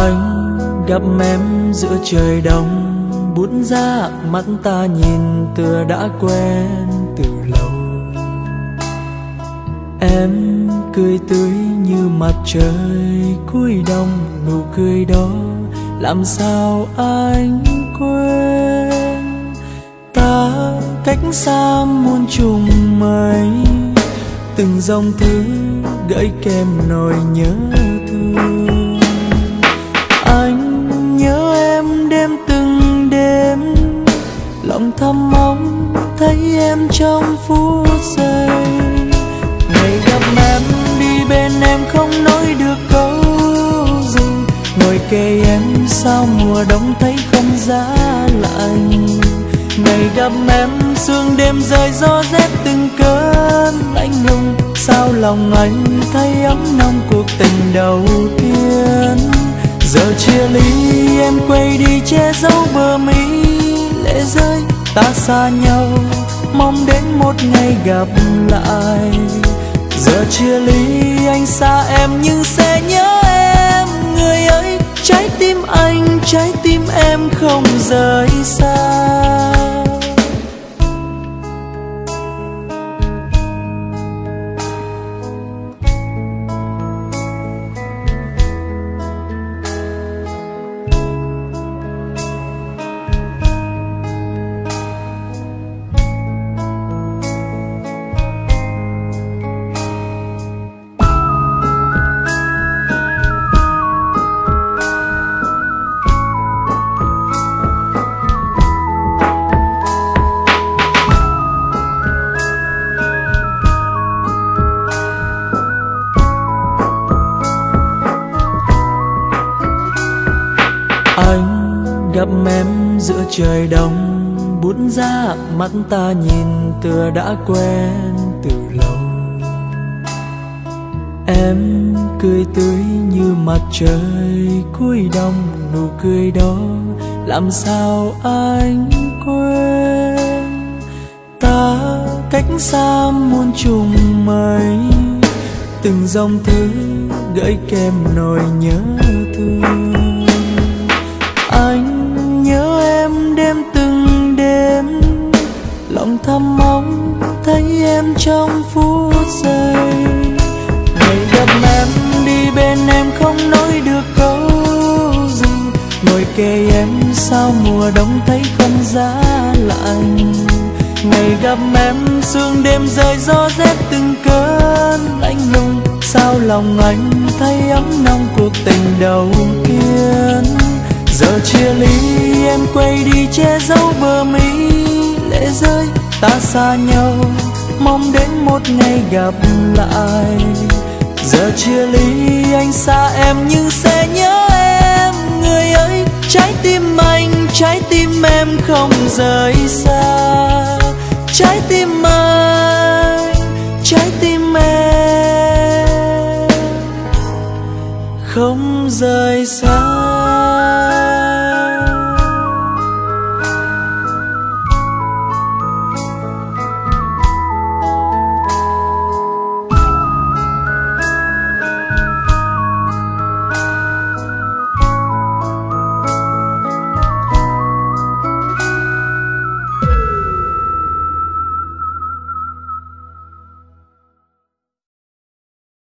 Anh gặp em giữa trời đông, bút ra mắt ta nhìn tựa đã quen từ lâu. Em cười tươi như mặt trời cuối đông nụ cười đó, làm sao anh quên? Ta cách xa muôn trùng mây, từng dòng thư gửi kèm nỗi nhớ. Thầm mong thấy em trong phút giây. Ngày gặp em đi bên em không nói được câu gì. Ngồi kề em sao mùa đông thấy không giá lạnh. Ngày gặp em, sương đêm rơi gió rét từng cơn lạnh lùng. Sao lòng anh thấy ấm nồng cuộc tình đầu tiên? Giờ chia ly, em quay đi che giấu bờ mi, lệ rơi ta xa nhau, mong đến một ngày gặp lại. Giờ chia ly, anh xa em nhưng sẽ nhớ em. Người ơi trái tim anh, trái tim em không rời xa. Anh gặp em giữa trời đông, bút ra mắt ta nhìn tựa đã quen từ lâu. Em cười tươi như mặt trời cuối đông nụ cười đó, làm sao anh quên? Ta cách xa muôn trùng mây, từng dòng thư gợi kèm nỗi nhớ. Trong phút giây. Ngày gặp em đi bên em không nói được câu gì. Ngồi kề em sao mùa đông thấy không giá lạnh. Ngày gặp em, sương đêm rơi gió rét từng cơn lạnh lùng. Sao lòng anh thấy ấm nồng cuộc tình đầu tiên? Giờ chia ly, em quay đi che giấu bờ mi lệ rơi, ta xa nhau mong đến một ngày gặp lại. Giờ chia ly, anh xa em nhưng sẽ nhớ em. Người ơi trái tim anh, trái tim em không rời xa. Trái tim anh, trái tim em không rời xa.